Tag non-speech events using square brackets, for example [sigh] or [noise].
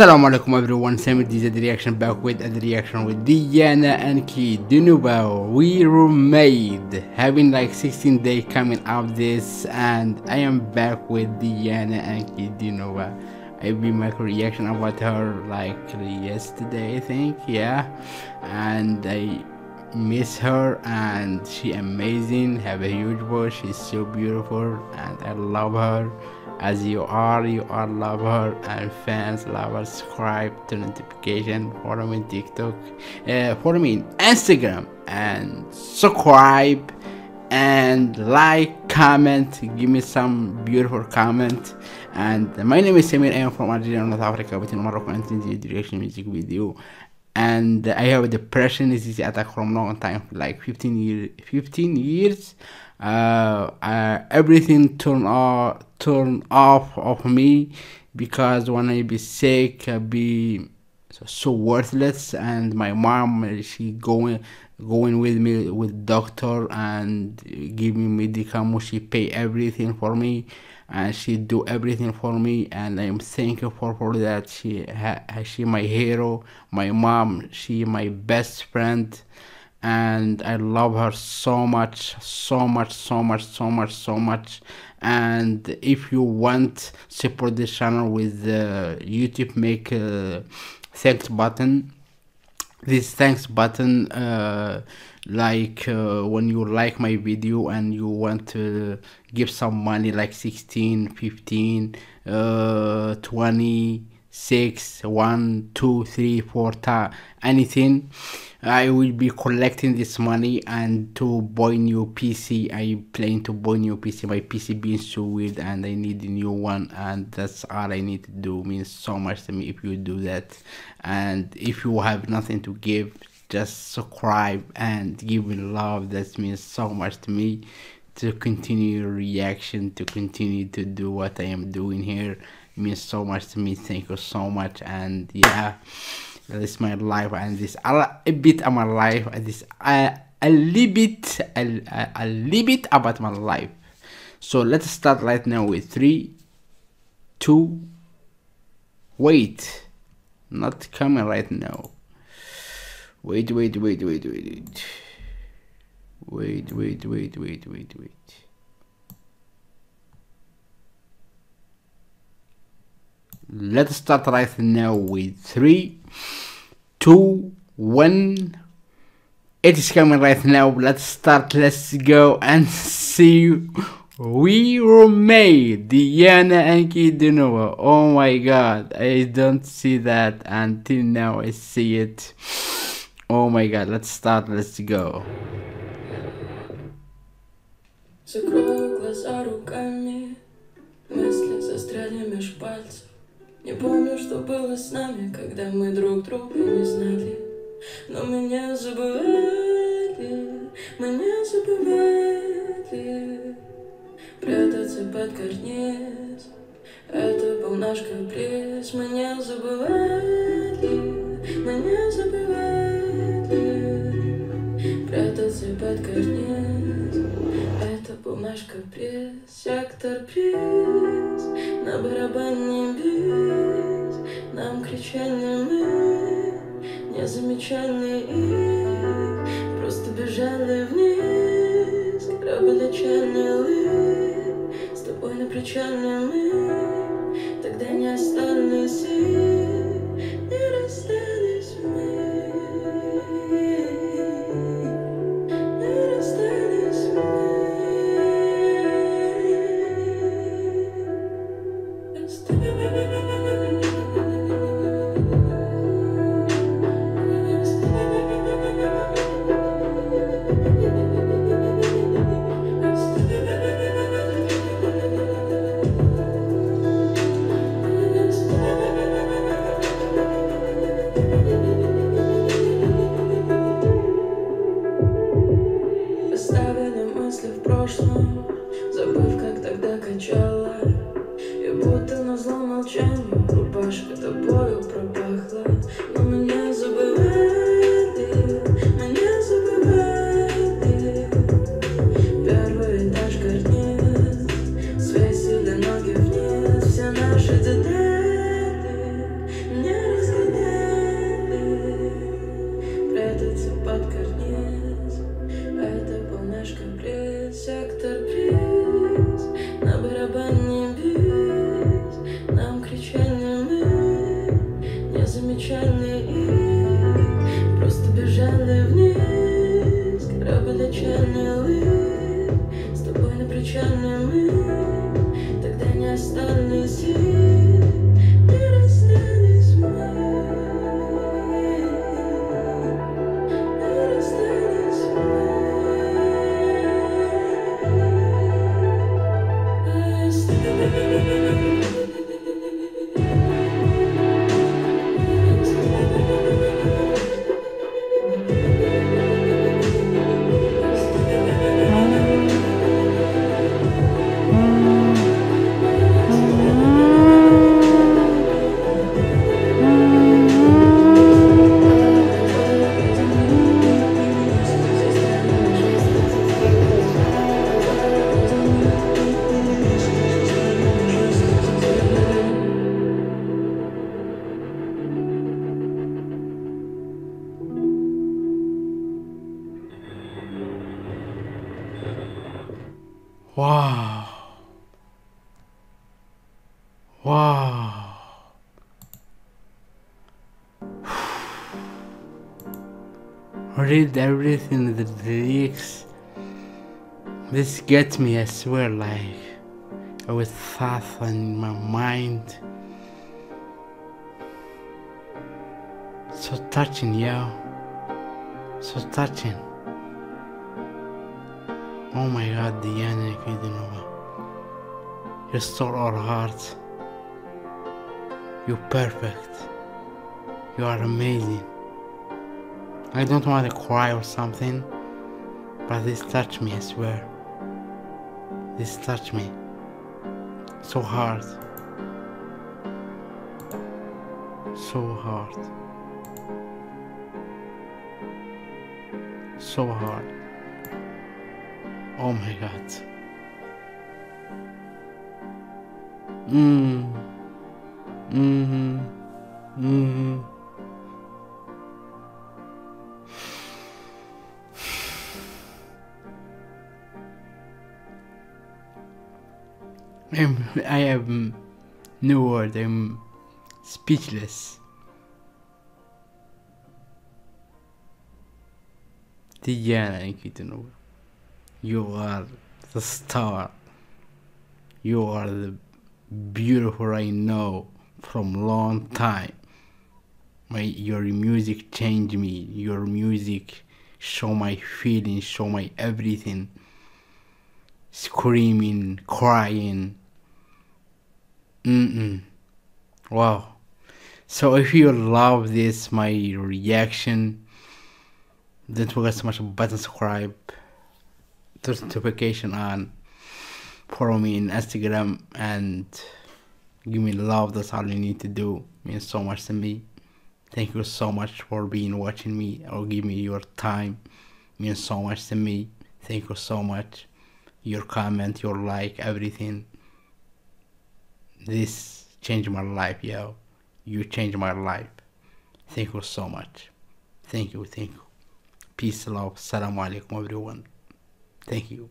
Assalamu alaikum everyone, Samir DZ uh, reaction back with uh, a reaction with Diana Ankudinova. We made having like 16 days coming out this and I am back with Diana and Kid. Do you know Dinuba. I make a reaction about her like yesterday I think, yeah. And I miss her and she amazing, have a huge voice, she's so beautiful and I love her as you are you are love her and fans love her subscribe to notification follow me tiktok uh, follow me in instagram and subscribe and like comment give me some beautiful comment. And my name is Samir I am from Algeria North Africa and in the direction music video and I have depression this attack from long time like 15 years 15 years. Uh, everything turn off turn off of me because when I be sick I be so, so worthless. And my mom she going going with me with doctor and give me medical she pay everything for me and she do everything for me and i'm thankful for, for that she she my hero my mom she my best friend and I love her so much, so much, so much, so much, so much. And if you want support this channel with the YouTube make a thanks button, this thanks button uh, like uh, when you like my video and you want to give some money like 16 15 uh, 20 6 1 2 3 4 anything I will be collecting this money and to buy new PC. I plan to buy new PC. My PC being so weird and I need a new one and that's all I need to do. It means so much to me if you do that. And if you have nothing to give, just subscribe and give me love. That means so much to me to continue your reaction to continue to do what I am doing here. It means so much to me. Thank you so much. And yeah this is my life and this a, a bit of my life and this a, a little bit a, a little bit about my life. So let's start right now with three two wait. Not coming right now. Wait wait wait wait wait wait wait wait wait wait wait wait. let's start right now with three two one. It is coming right now. Let's start. Let's go and [laughs] see we were made Diana Ankudinova oh my god. I don't see that until now I see it. Oh my god. Let's start. Let's go Закрою глаза руками Мысли застряли меж пальцев Не помню, что было с нами, когда мы друг друга не знали. Но меня забывали, меня забывали. Прятаться под карниз, это был наш каприз. Меня забывали, меня забывали. Прятаться под карниз, был наш каприз. Сектор приз на барабанный бис Нам кричали мы, не замечали их Просто бежали вниз, грабили чайный С тобой на причале мы, умолчанию Рубашка тобою пропахла. Просто бежали вниз Корабль отчаянный С тобой на причале мы Тогда не остались. сил Wow. Wow. [sighs] Read everything that the. This gets me, I swear, like I was thoughts in my mind. So touching, yo. So touching. Oh my god, Diana Ankudinova. You stole our hearts. You're perfect. You are amazing. I don't want to cry or something, but this touched me, I swear. This touched me so hard. So hard. So hard. Oh my god. Mmm. Mm-hmm. Mm-hmm. [sighs] I'm, I have no word. I'm speechless. Diana Nikitinova, you are the star. You are the beautiful I know from long time. My your music changed me. Your music show my feelings, show my everything. Screaming, crying. Mm-mm. Wow. So if you love this, my reaction, don't forget to smash button subscribe, turn notification on, follow me in Instagram and give me love. That's all you need to do. It means so much to me. Thank you so much for being watching me or give me your time. It means so much to me. Thank you so much. Your comment, your like, everything. This changed my life, yo. You changed my life. Thank you so much. Thank you, thank you. Peace, love. Assalamu alaikum, everyone. Thank you.